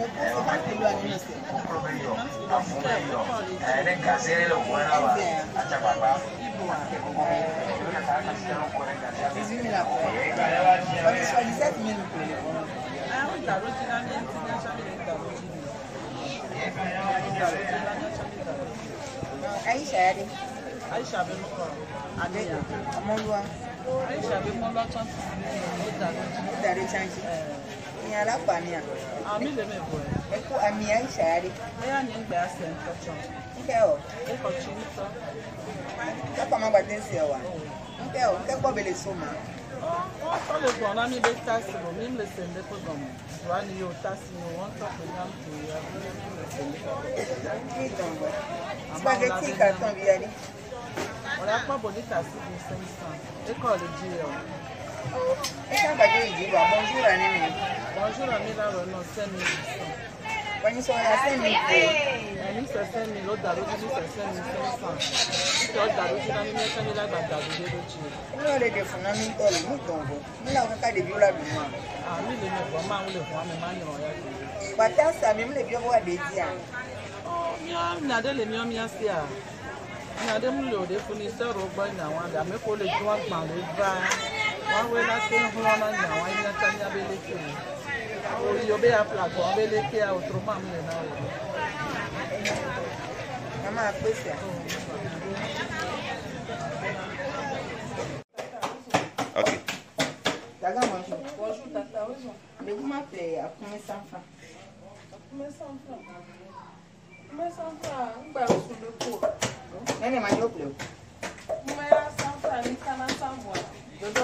un promedio, a un medio, en el casero lo buena va, a chapapá, que como que yo que estaba casero por el casero. Es un milagro. Ah, un tarot, finalmente, ya sabe el tarot. Aisha, Aisha, bẹ́ẹ̀ mọ́ kọ́ Adéyà. Ọmọlúwa. Aisha bẹ́ẹ̀ mọ́ lọ́tọ́. Ó dàrí ṣáájú nyara kwania ɛkò amia nhyɛade nkɛ o kakɔ ma gbate nsi ɛwa nkɛ o nkɛ gbɔ bele so ma. Ọkọ le gbọ̀n náà mi lè tásì mọ̀, mi lè sè ndé kó gbọ̀n mọ̀. Wà á ní yóò tásì mọ̀, wọ́n tọ̀ pé yá ń tò yá bí mi lè sè ndé kó gbọ̀n. Kí ìdánwò? Spaghetti kàtàn bí yá ni. Ọ̀rẹ́ apá bò ní tásì bí sẹ́yìn sàn, é kọ́ lè jí ẹ̀ o. Bonjour à Néné. Bonjour à Mira Renaud, 5 minutes. Quand ils sont là, 5 minutes. Ẹni sẹsẹ mi ló dàrúdú ní sẹsẹ mi sẹsàn. Ṣé ọ dàrúdú náà nínú ẹsẹ̀ mi lágbà dàrúdú lójú rẹ̀? Wúlò lè dè fún mi tọ̀lù mú gbọ̀ngàn. Mí làwọn káde bí ó làdùn mọ́. Àmì lè mi gbọ́n máa ń lè fún àmì máa ń yàn ọ̀yá kiri. Bàtà sàmì mi lè bí ọwọ́ àdé jí à. Míọ́ Nàdé lè míọ́ míọ́ sí à. Nàdé mi lè òde fún ni sẹ́rù ọgbọ́n ìnáwó àdàmẹ́kọ̀ọ́ lè dún àgbà lè bá a wawela tenu kuma ma nya wa nya ta nya be leke o yo be ya placo be leke ya otro ma mle na o mama apesa ok daga manjo bonjour tata ozo mais vous m'appelez à combien 100 francs combien 100 francs combien 100 francs ngba osundo ko nene majo pleu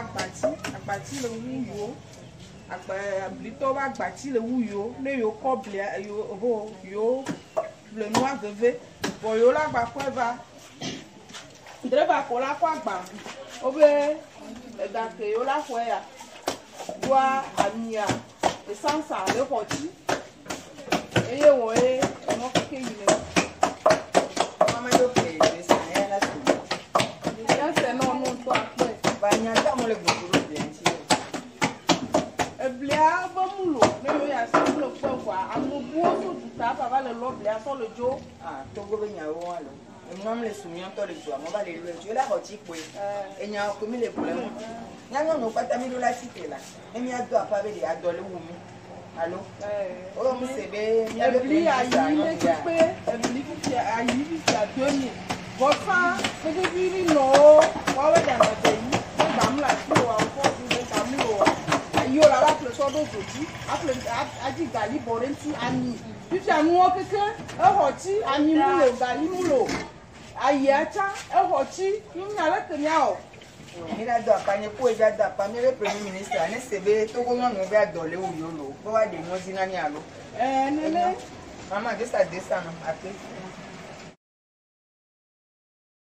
àgbàtí àgbàtí le wu yo agba ablitɔ ƒe àgbàtí le wu yo ne yewo kɔ blia yo ho yewo ble nua veve vɔ yewo la gba kɔe va dreba ko la kɔ agba wobe ega ke la xɔe ya doa amia esansa le xɔ dzi eye wɔe. nyanza mole guguru bianti eblia ba mulo ne yo ya se mulo kwa kwa amu buo so le lo blia so le jo ah togo be nyawo wa lo emwa mle sumia to le jo amo ba le lo jo la ho ti pe eh. enya ko mi le problem nyanya eh. no pata mi lo la ti pe la emi ado apa be de ado le wu mi alo eh. o mu se be mi abe bli ayi le ti pe ebli ku ti ayi bi ti adoni Bọ̀sán, gẹ́gẹ́ dodoji ajigbali bore ntu anyi fífi àwọn wọn kékeré exɔ tsi anyimulo galimulo ayiatsa exɔ tsi nunya ɖe ke miawɔ. mina do akanye ko edza do akpa mi be premier ministre ne se be togo nyɔnu be adɔle wo yolo be wa ɖe mɔzi na mi alo. ɛɛ nene. mama desa desa na ake.